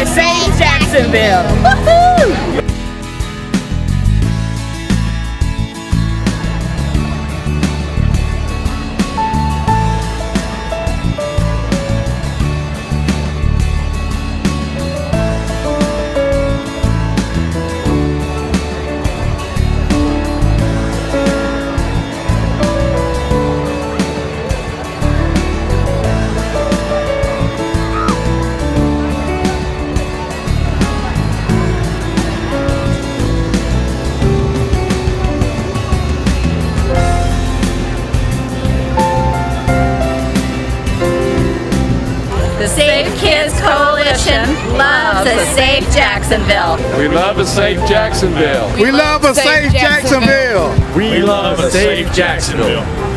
a safe Jacksonville. Kids Coalition loves a safe Jacksonville. We love a safe Jacksonville. We love a safe Jacksonville. We love a safe Jacksonville.